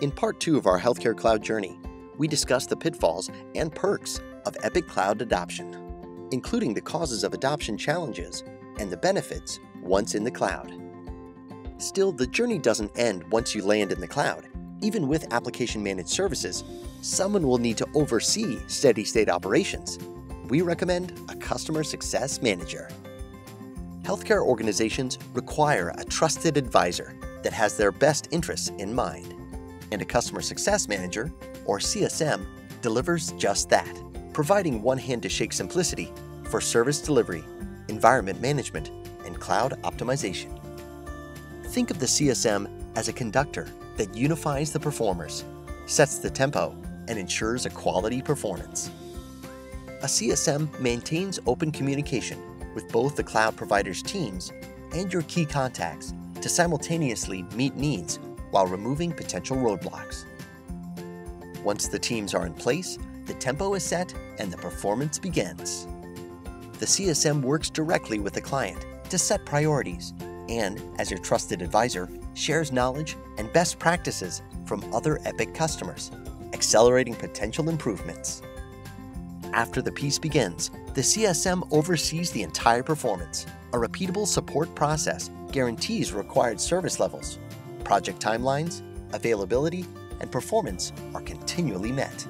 In part two of our Healthcare Cloud journey, we discuss the pitfalls and perks of Epic Cloud adoption, including the causes of adoption challenges and the benefits once in the cloud. Still, the journey doesn't end once you land in the cloud. Even with application managed services, someone will need to oversee steady state operations. We recommend a customer success manager. Healthcare organizations require a trusted advisor that has their best interests in mind. And a customer success manager, or CSM, delivers just that, providing one hand to shake simplicity for service delivery, environment management, and cloud optimization. Think of the CSM as a conductor that unifies the performers, sets the tempo, and ensures a quality performance. A CSM maintains open communication with both the cloud provider's teams and your key contacts to simultaneously meet needs while removing potential roadblocks. Once the teams are in place, the tempo is set and the performance begins. The CSM works directly with the client to set priorities and, as your trusted advisor, shares knowledge and best practices from other Epic customers, accelerating potential improvements. After the piece begins, the CSM oversees the entire performance. A repeatable support process guarantees required service levels. Project timelines, availability, and performance are continually met.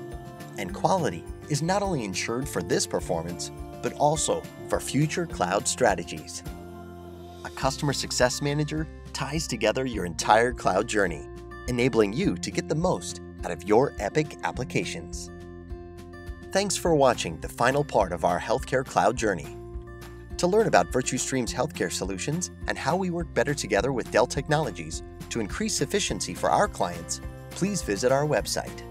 And quality is not only ensured for this performance, but also for future cloud strategies. A customer success manager ties together your entire cloud journey, enabling you to get the most out of your Epic applications. Thanks for watching the final part of our healthcare cloud journey. To learn about Virtustream's healthcare solutions and how we work better together with Dell Technologies to increase efficiency for our clients, please visit our website.